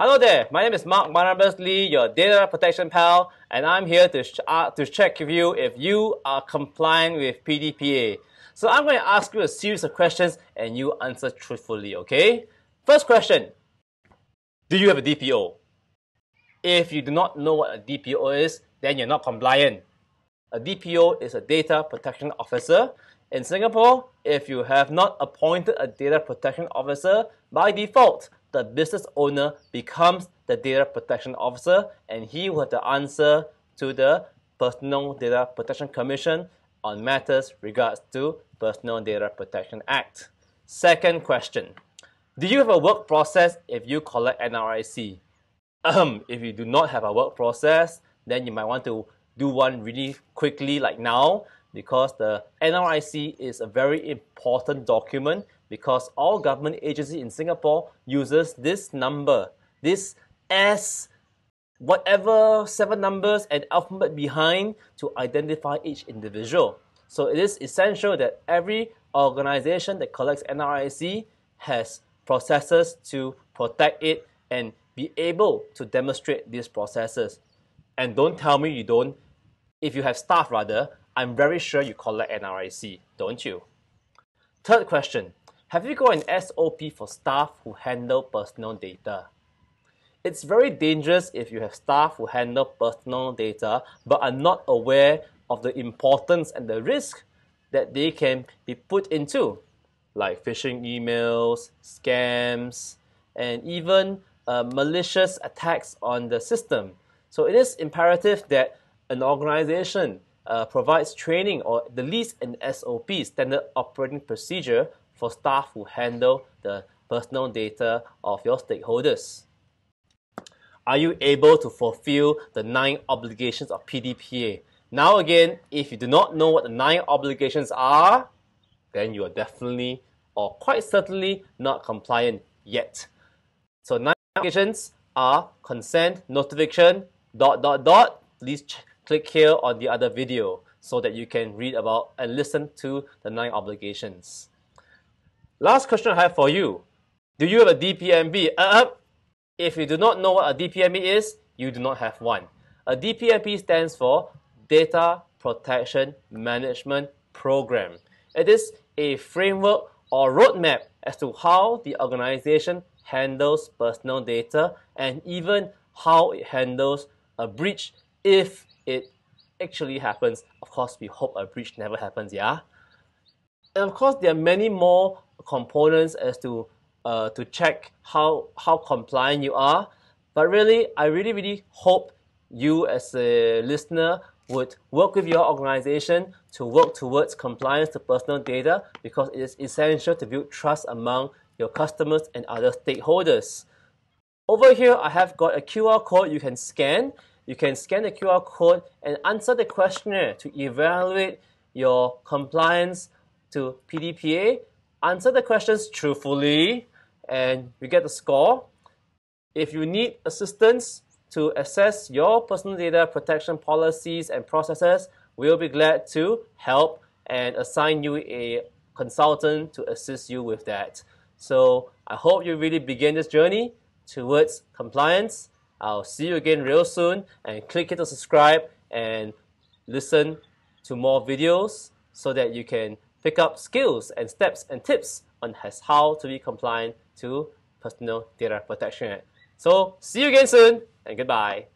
Hello there, my name is Mark Barnabas Lee, your data protection pal, and I'm here to, uh, to check with you if you are complying with PDPA. So I'm going to ask you a series of questions and you answer truthfully, okay? First question, do you have a DPO? If you do not know what a DPO is, then you're not compliant. A DPO is a data protection officer. In Singapore, if you have not appointed a data protection officer, by default, the business owner becomes the data protection officer and he will have to answer to the Personal Data Protection Commission on matters regards to Personal Data Protection Act. Second question. Do you have a work process if you collect NRIC? Um, if you do not have a work process, then you might want to do one really quickly like now because the NRIC is a very important document because all government agencies in Singapore uses this number, this S, whatever seven numbers and alphabet behind to identify each individual. So it is essential that every organization that collects NRIC has processes to protect it and be able to demonstrate these processes. And don't tell me you don't, if you have staff rather, I'm very sure you collect NRIC, don't you? Third question, have you got an SOP for staff who handle personal data? It's very dangerous if you have staff who handle personal data but are not aware of the importance and the risk that they can be put into, like phishing emails, scams, and even uh, malicious attacks on the system. So it is imperative that an organization uh, provides training or at least an SOP, standard operating procedure, for staff who handle the personal data of your stakeholders. Are you able to fulfill the nine obligations of PDPA? Now again, if you do not know what the nine obligations are, then you are definitely or quite certainly not compliant yet. So nine obligations are consent, notification, dot dot dot. Please click here on the other video so that you can read about and listen to the nine obligations. Last question I have for you. Do you have a DPMP? Uh, uh, if you do not know what a DPMP is, you do not have one. A DPMP stands for Data Protection Management Program. It is a framework or roadmap as to how the organization handles personal data and even how it handles a breach if it actually happens. Of course, we hope a breach never happens, yeah? And of course, there are many more components as to uh, to check how how compliant you are. But really, I really really hope you as a listener would work with your organization to work towards compliance to personal data because it is essential to build trust among your customers and other stakeholders. Over here, I have got a QR code you can scan. You can scan the QR code and answer the questionnaire to evaluate your compliance to PDPA answer the questions truthfully and you get the score. If you need assistance to assess your personal data protection policies and processes, we'll be glad to help and assign you a consultant to assist you with that. So I hope you really begin this journey towards compliance. I'll see you again real soon and click here to subscribe and listen to more videos so that you can pick up skills and steps and tips on how to be compliant to Personal Data Protection Act. So see you again soon and goodbye.